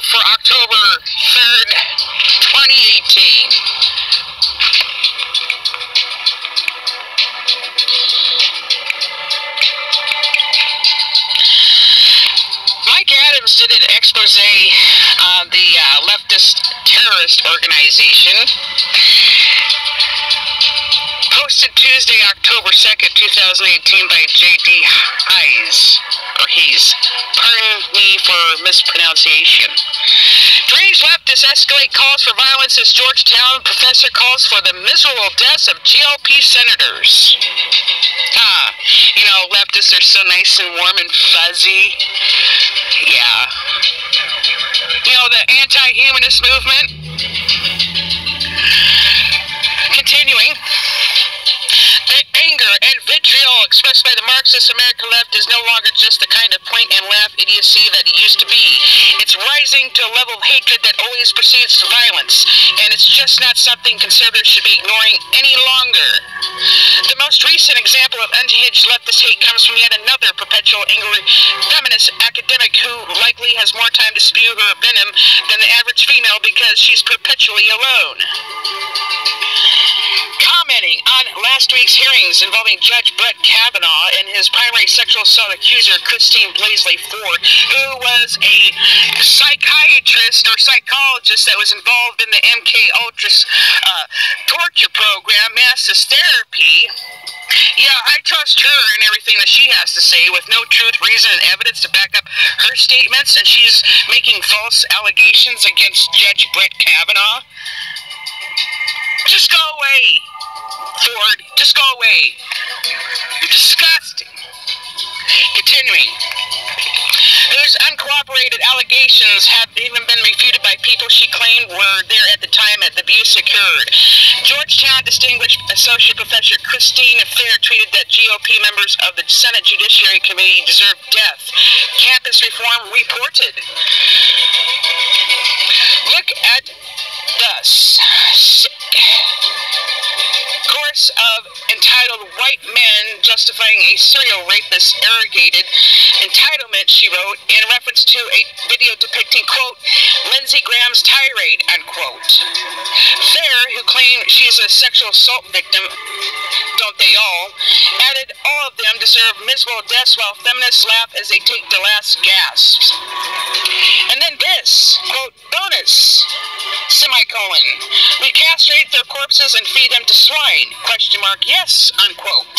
for October 3rd, 2018. Mike Adams did an expose on the uh, leftist terrorist organization. Posted Tuesday, October 2nd, 2018 by J.D. Hayes. Or Hayes. Pardon me for mispronunciation. Dreams leftists escalate calls for violence as Georgetown professor calls for the miserable deaths of GOP senators. Ah, you know, leftists are so nice and warm and fuzzy. Yeah. You know, the anti-humanist movement? Expressed by the Marxist American left is no longer just the kind of point and laugh idiocy that it used to be. It's rising to a level of hatred that always precedes violence, and it's just not something conservatives should be ignoring any longer. The most recent example of unhinged leftist hate comes from yet another perpetual angry feminist academic who likely has more time to spew her venom than the average female because she's perpetually alone. Commenting on last week's hearings involving Judge Brett Kavanaugh and his primary sexual assault accuser, Christine Blasey Ford, who was a psychiatrist or psychologist that was involved in the MK Ultra uh, torture program, Masses Therapy. Yeah, I trust her and everything that she has to say with no truth, reason, and evidence to back up her statements, and she's making false allegations against Judge Brett Kavanaugh. Just go away, Ford. Just go away. You're disgusting. Continuing. Those uncooperated allegations have even been refuted by people she claimed were there at the time that the abuse occurred. Georgetown Distinguished Associate Professor Christine Fair tweeted that GOP members of the Senate Judiciary Committee deserve death. Campus Reform reported. Look at this of entitled White Men Justifying a Serial Rapist Irrigated Entitlement, she wrote, in reference to a video depicting, quote, Lindsey Graham's tirade, unquote. Fair, who claimed she is a sexual assault victim, don't they all, added all of them deserve miserable deaths while feminists laugh as they take the last gasps. And then this, quote, bonus, semicolon, we castrate their corpses and feed them to swine, question mark, yes, unquote.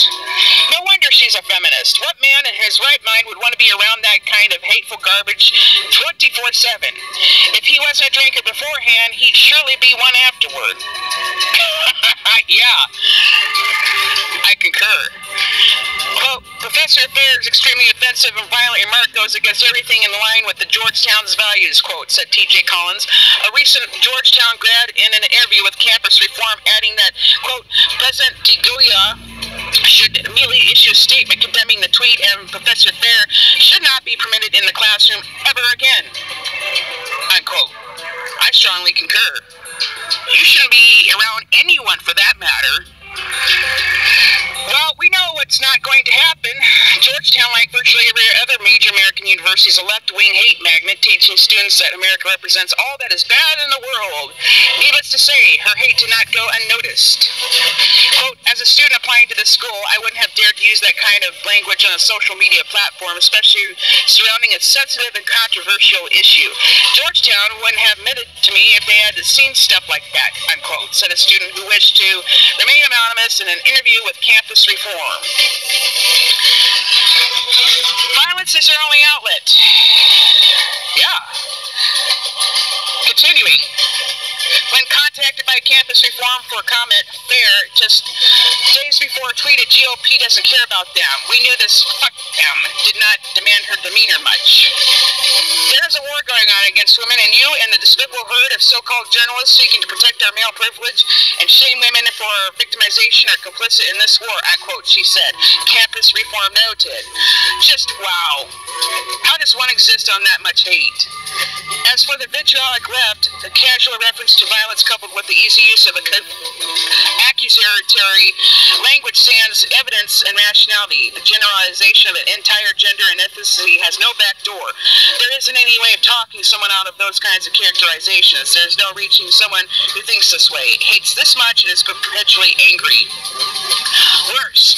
No wonder she's a feminist. What man in his right mind would want to be around that kind of hateful garbage 24-7? If he wasn't a drinker beforehand, he'd surely be one afterward. yeah, I concur. Quote, Professor Fair's extremely offensive and violent remark goes against everything in line with the Georgetown's values, quote, said T.J. Collins, a recent Georgetown grad in an interview with Campus Reform, adding that, quote, President DeGioia should immediately issue a statement condemning the tweet and Professor Fair should not be permitted in the classroom ever again, unquote. I strongly concur. You shouldn't be around anyone for that matter. Well, we know what's not going to happen. Like virtually every other major American university, is a left-wing hate magnet, teaching students that America represents all that is bad in the world. Needless to say, her hate did not go unnoticed. Quote, as a student applying to this school, I wouldn't have dared to use that kind of language on a social media platform, especially surrounding a sensitive and controversial issue. Georgetown wouldn't have admitted to me if they had seen stuff like that, unquote, said a student who wished to remain anonymous in an interview with Campus Reform. Violence is their only outlet. Yeah. Continuing. Contacted by Campus Reform for a comment, Fair just days before tweeted GOP doesn't care about them. We knew this fuck them did not demand her demeanor much. There's a war going on against women, and you and the despicable herd of so-called journalists seeking to protect our male privilege and shame women for victimization are complicit in this war, I quote, she said. Campus Reform noted. Just wow. How does one exist on that much hate? As for the vitriolic left, the casual reference to violence coupled with the easy use of a accusatory language stands evidence and rationality. The generalization of an entire gender and ethnicity has no back door. There isn't any way of talking someone out of those kinds of characterizations. There's no reaching someone who thinks this way, hates this much, and is perpetually angry. Worse,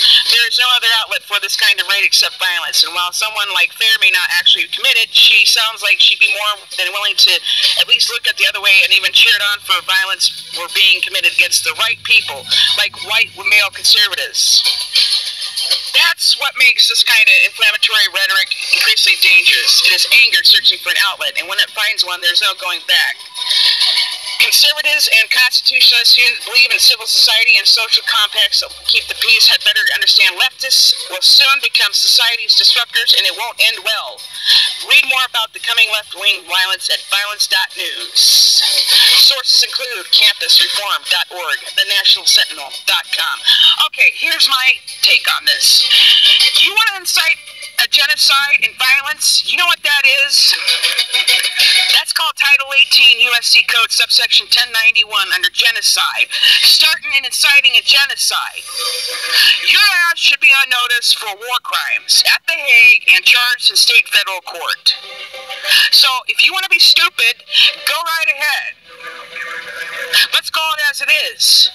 there is no other outlet for this kind of rage except violence. And while someone like Fair may not actually commit it, she sounds like she'd be more than willing to at least look at the other way and even cheer it on for violence for being committed against the right people, like white male conservatives. That's what makes this kind of inflammatory rhetoric increasingly dangerous. It is anger searching for an outlet, and when it finds one, there's no going back. Conservatives and constitutionalists who believe in civil society and social compacts that keep the peace had better understand leftists will soon become society's disruptors and it won't end well. Read more about the coming left-wing violence at violence.news. Sources include campusreform.org, thenationalsentinel.com. Okay, here's my take on this. You want to incite a genocide and violence, you know what that is? That's called Title 18 USC Code subsection 1091 under genocide. Starting and inciting a genocide. Your ass should be on notice for war crimes at The Hague and charged in state federal court. So if you want to be stupid, go right ahead. Let's call it as it is.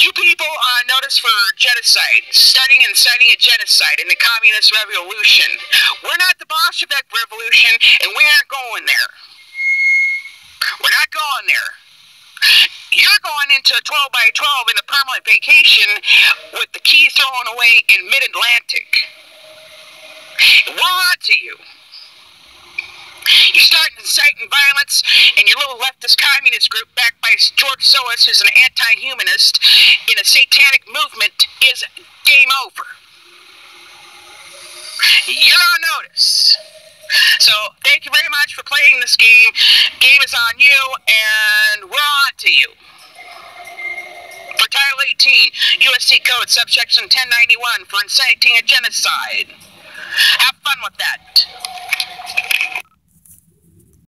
You people are notice for genocide, starting and inciting a genocide in the communist revolution. We're not the Bolshevik revolution, and we aren't going there. We're not going there. You're going into a 12 by 12 in a permanent vacation with the key thrown away in mid-Atlantic. We're on to you. You start inciting violence, and your little leftist communist group, backed by George Soros, who's an anti-humanist in a satanic movement, is game over. You're on notice. So thank you very much for playing this. Game is on you, and we're on to you. For Title 18, USC Code subsection 1091 for inciting a genocide. Have fun with that.